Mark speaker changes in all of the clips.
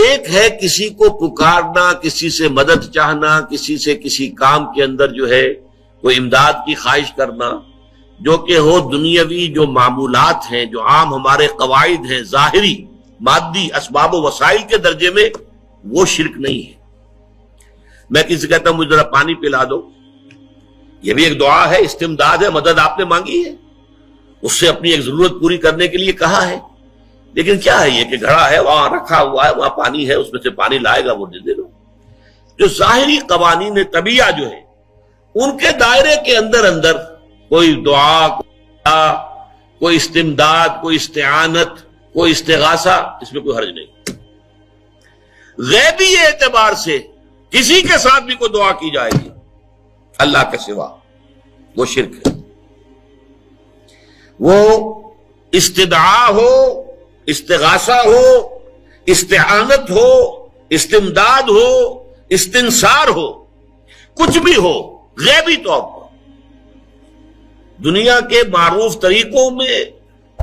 Speaker 1: एक है किसी को पुकारना, किसी से मदद चाहना, किसी से किसी काम के अंदर जो है, कोई इमदाद की ख्वाहिश करना, जो कि हो दुनियावी, जो मामूलात हैं, जो आम हमारे कवायद हैं, जाहिरी, मादी इसबाब वसाइल के दर्जे में, वो शिरक नहीं है। मैं किसी कहता हूँ, मुझे जरा पानी पिला दो। ये भी एक दुआ है, इस्तेमदाद है, मदद आपने मांगी है। उससे अपनी एक ज़रूरत पूरी करने के लिए कहा है। लेकिन क्या है ये कि घड़ा है, वहाँ रखा हुआ है, वहाँ पानी है, उसमें से पानी लाएगा वो दे दो। जो जाहिरी कवानी ने तबिया जो है, उनके दायरे के अंदर अंदर कोई दुआ, कोई इस्तेमदाद, कोई इस्तेआनत कोई इस्तेगासा, इसमें कोई हर्ज नहीं। गैबी एतबार से किसी के साथ भी कोई दुआ की जाएगी, अल्लाह के सिवा, वो शिरक है। वो इस्तदा हो इस्तेगासा हो, इस्तेआनत हो, इस्तेमदाद हो, इस्तिनसार हो, कुछ भी हो, गैबी तौर पर दुनिया के मारूफ तरीकों में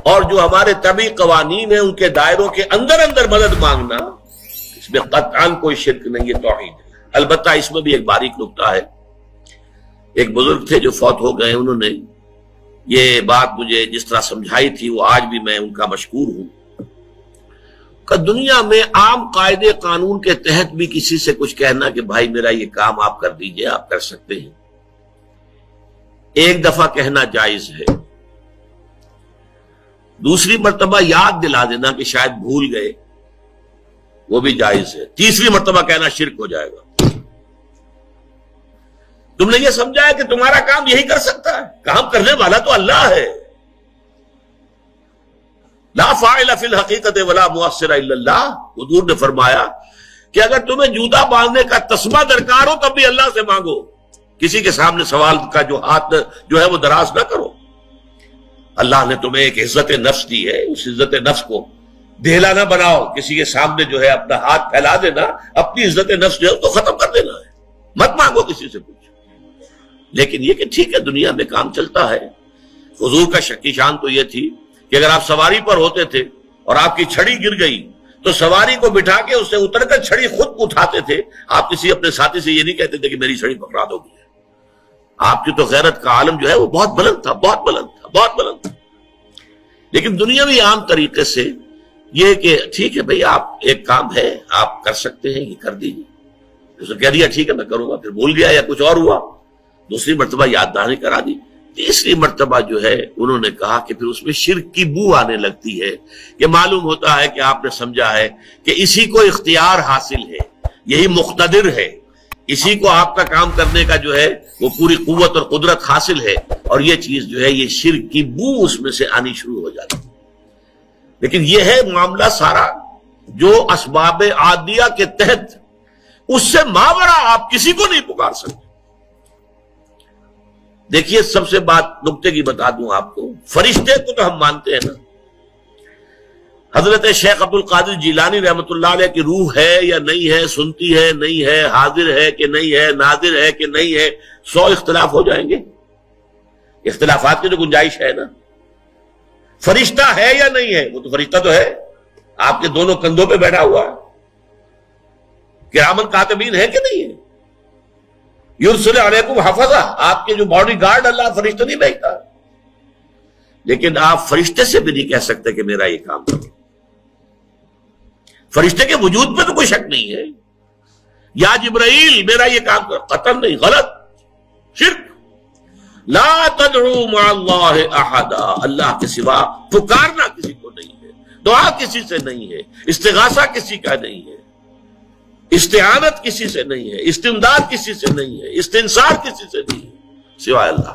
Speaker 1: और जो हमारे तभी कवानीन है, उनके दायरों के अंदर अंदर मदद मांगना, इसमें कतान कोई शिरक नहीं है तोहिद है। अलबत्ता इसमें भी एक बारीक नुकता है। एक बुज़ुर्ग थे जो फौत हो गए, उन्होंने ये बात मुझे जिस तरह समझाई थी, वो आज भी मैं उनका मशहूर हूँ। का दुनिया में आम कायदे कानून के तहत भी किसी से कुछ कहना कि भाई मेरा ये काम आप कर दीजिए, आप कर सकते हैं। एक दफ़ा कहना जायज़ है। दूसरी मरतबा याद दिला देना कि शायद भूल गए। वो भी जायज़ है। तीसरी मरतबा कहना शिरक हो जाएगा। तुमने ये समझा है कि तुम्हारा काम यही कर सकता है। काम करने वाला तो अल्लाह है। ला फिल हकीकत वला मुआसर हजूर ने फरमाया कि अगर तुम्हें जूता बांधने का तस्मा दरकार हो, तब भी अल्लाह से मांगो। किसी के सामने सवाल का जो हाथ जो है वो दराज ना करो। अल्लाह ने तुम्हें एक इज़्ज़त नफ्स दी है, उस इज़्ज़त नफ्स को देहला ना बनाओ। किसी के सामने जो है अपना हाथ फैला देना, अपनी इज़्ज़त नफ्स जो है तो खत्म कर देना है। मत मांगो किसी से कुछ। लेकिन ये कि ठीक है, दुनिया में काम चलता है। हजूर का शक्की शान तो यह थी कि अगर आप सवारी पर होते थे और आपकी छड़ी गिर गई तो सवारी को बिठा के उससे उतरकर छड़ी खुद उठाते थे। आप किसी अपने साथी से ये नहीं कहते थे कि मेरी छड़ी पकड़ा दोगी। आपकी तो गैरत का आलम जो है वो बहुत बुलंद था, बहुत बुलंद था, बहुत बुलंद था। लेकिन दुनिया भी आम तरीके से ये कि ठीक है भाई, आप एक काम है, आप कर सकते हैं, ये कर दीजिए। उसने कह दिया, ठीक है, मैं करूँगा, फिर भूल गया या कुछ और हुआ। दूसरी मरतबा याददानी करा दी। तीसरी मरतबा जो है, उन्होंने कहा कि फिर उसमें शिर की बू आने लगती है। कि मालूम होता है कि आपने समझा है कि इसी को इख्तियार हासिल है, यही मुख्तदिर है। इसी को आपका काम करने का जो है, वो पूरी कुत और कुदरत हासिल है और ये चीज़ जो है, ये शिर की बू उसमें से आनी शुरू हो जाती लेकिन यह है मामला सारा, जो असबाब आदिया के तहत, उससे मावरा आप किसी को नहीं पुकार सकते। देखिए, सबसे बात नुकते की बता दूँ आपको। फरिश्ते को तो हम मानते हैं ना। हज़रत शेख अब्दुल कादिर जिलानी रहमत की रूह है या नहीं है, सुनती है, नहीं है, हाजिर है कि नहीं है, नाजिर है कि नहीं है, सौ इख्तलाफ हो जाएँगे। इख्तलाफात की तो गुंजाइश है ना। फरिश्ता है या नहीं है? वो तो फरिश्ता तो है। आपके दोनों कंधों पे बैठा हुआ है। किरामन कातबीन है कि नहीं है? हफजा। आपके जो बॉडी गार्ड अल्लाह फरिश्ते नहीं भेजता। लेकिन आप फरिश्ते से भी नहीं कह सकते कि मेरा ये काम करो। फरिश्ते के वजूद पे तो कोई शक नहीं है। या जिब्राइल, मेरा ये काम करो। कतल नहीं, गलत। शिरक। ला तदरू अहदा। अल्लाह के सिवा पुकारना किसी को नहीं है। दुआ किसी से नहीं है। इस्तेगासा किसी का नहीं है। इस्तेआनत किसी से नहीं है, इस्तेमदाद किसी से नहीं है इस्तेंसार किसी से नहीं है, सिवाय अल्लाह